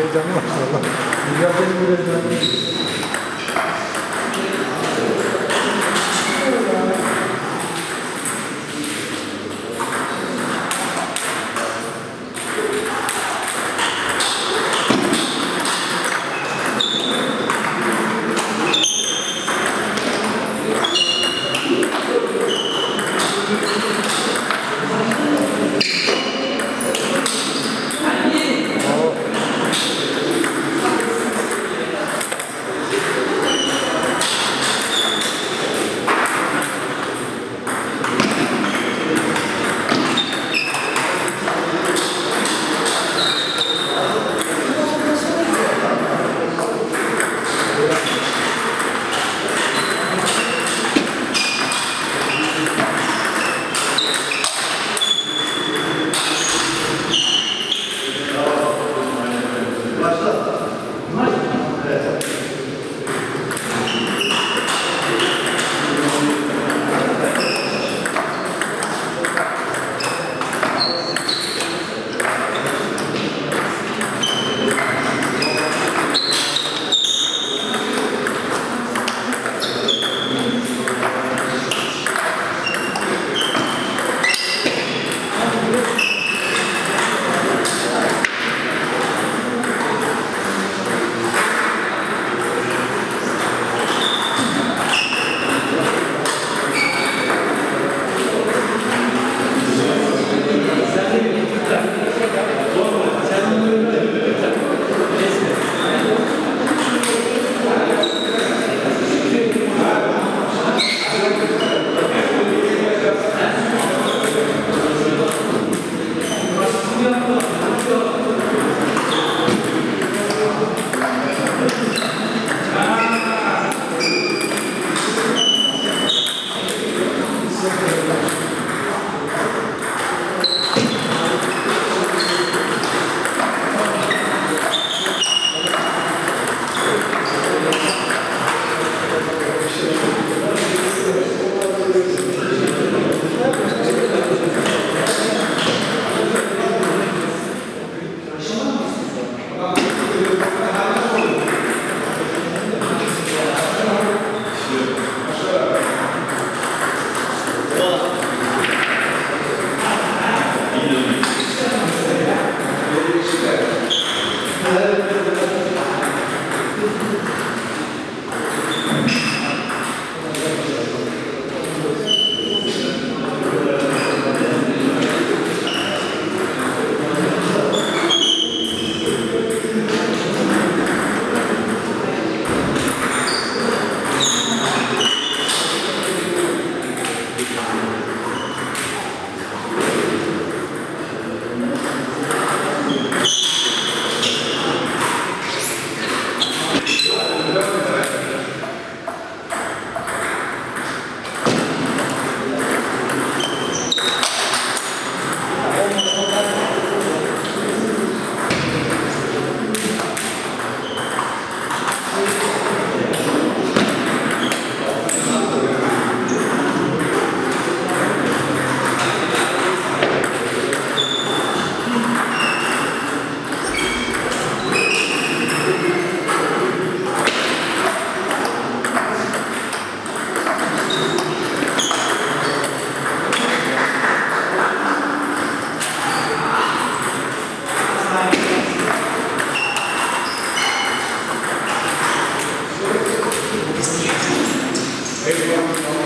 邪魔したが、200円ぐらいじゃないですか。Obrigado.